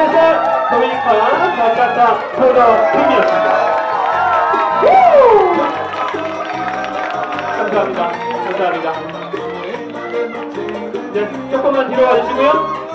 해설 도미니카 바차타 프로 팀이었습니다. 감사합니다. 감사합니다. 네, 조금만 뒤로 와주시고요.